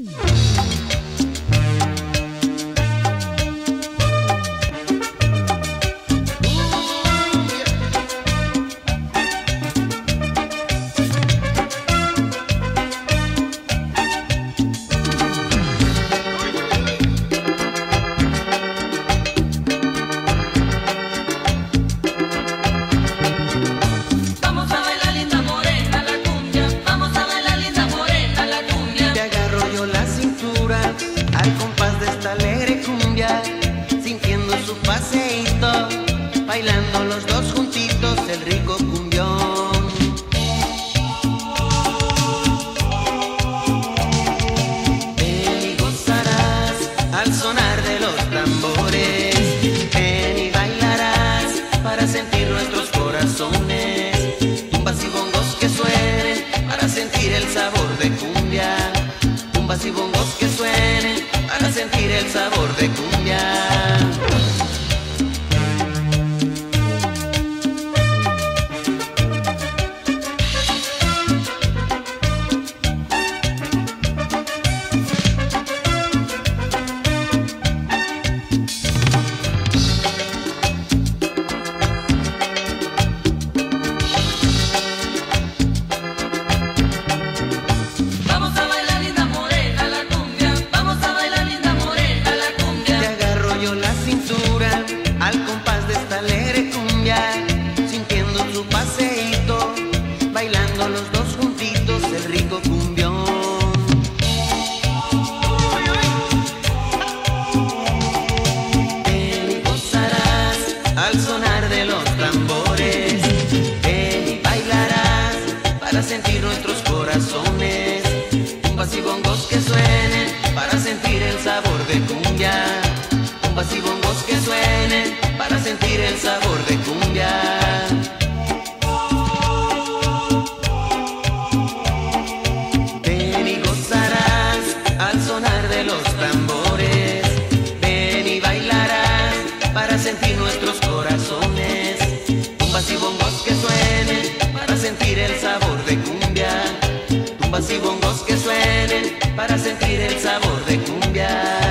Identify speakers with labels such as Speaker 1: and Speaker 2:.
Speaker 1: Ooh.
Speaker 2: sintiendo su paseíto, bailando los dos juntitos el rico cumbión. Ven y gozarás al sonar de los tambores, ven y bailarás para sentir nuestros corazones, tumbas y bongos que suenen para sentir el sabor de cumbia, tumbas y bongos que sentir el sabor de cumbia. Sabor de cumya, un vacío vos que suene, para sentir el sabor de cumbia. Ven y gozarás al sonar de los tambores, ven y bailarás para sentir nuestros corazones, un vacío que suene, para sentir el sabor. Y bongos que suenen para sentir el sabor de cumbia.